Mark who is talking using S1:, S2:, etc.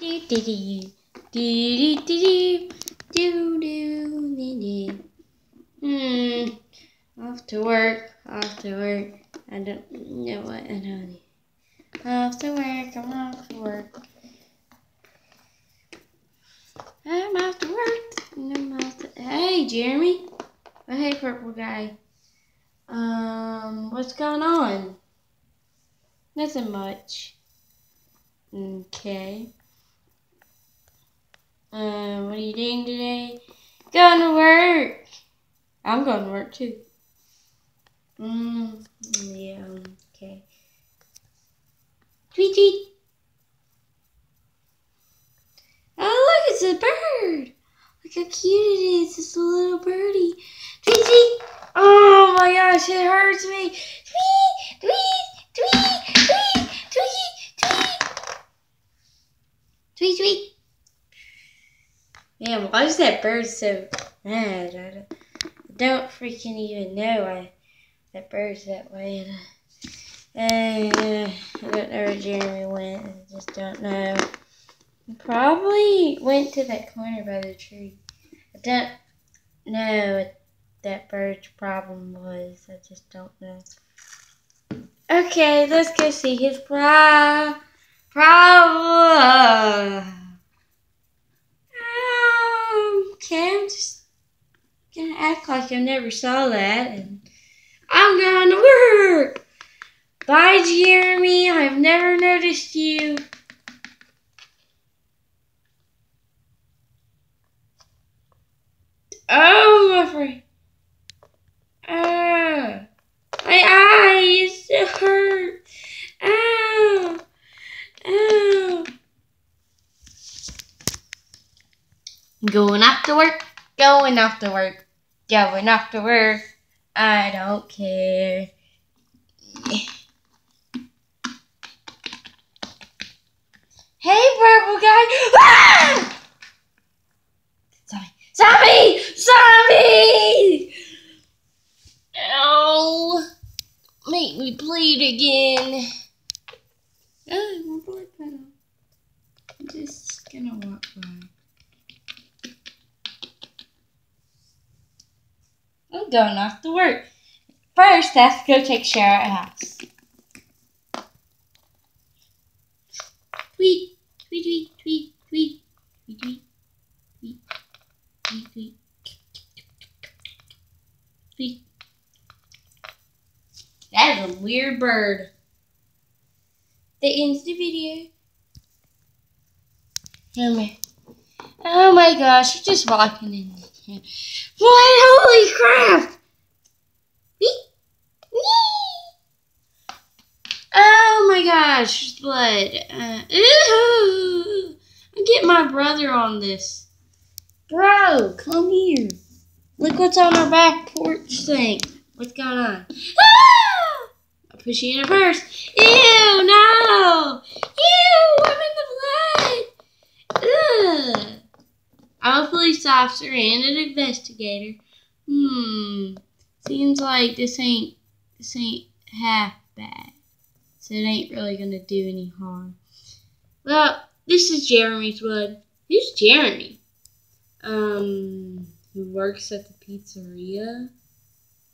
S1: Do do do do do do do do do do. Hmm. Off to work. Off to work. I don't know what I don't. Off to work. I'm off to work. I'm off to work. I'm off to. Hey, Jeremy. Oh, hey, purple guy. Um, what's going on? Nothing much. Okay. Uh, what are you doing today? Going to work. I'm going to work too. Mm, yeah, okay. Tweet, tweet. Oh, look, it's a bird. Look how cute it is. It's a little birdie. Tweet, tweet. Oh my gosh, it hurts me. Tweet, tweet, tweet, tweet, tweet, tweet. Tweet, tweet. Man, why is that bird so mad? I don't, freaking even know why that bird's that way. And, uh, I don't know where Jeremy went. I just don't know. He probably went to that corner by the tree. I don't know what that bird's problem was. I just don't know. Okay, let's go see his pro problem. I'm just gonna act like I never saw that, and I'm to work. Bye, Jeremy. I've never noticed you. Oh, my friend. Ah, my eyes it hurt. Ow, ow. Going after work. Going after work. Going after work. I don't care. Hey, purple guy! Ah! Zombie! Zombie! Zombie! Ow! Make me bleed again. Oh, my blood pedal. I'm just gonna walk by. Going off to work. First, I have to go at the house. Tweet, tweet, tweet, tweet, tweet, tweet, tweet, tweet, tweet, tweet, tweet. That is a weird bird. That ends the video. Oh my, oh my gosh, you're just walking in. What? Holy crap! Oh my gosh, blood. Uh. I get my brother on this. Bro, come here. Look what's on our back porch thing. What's going on? Ah! I'll push you in. Ew, no! Ew, I'm in the blood. Ugh. I'm a police officer and an investigator. Hmm. Seems like this ain't this ain't half bad. So it ain't really gonna do any harm. Well, this is Jeremy's blood. Who's Jeremy? Um, who works at the pizzeria.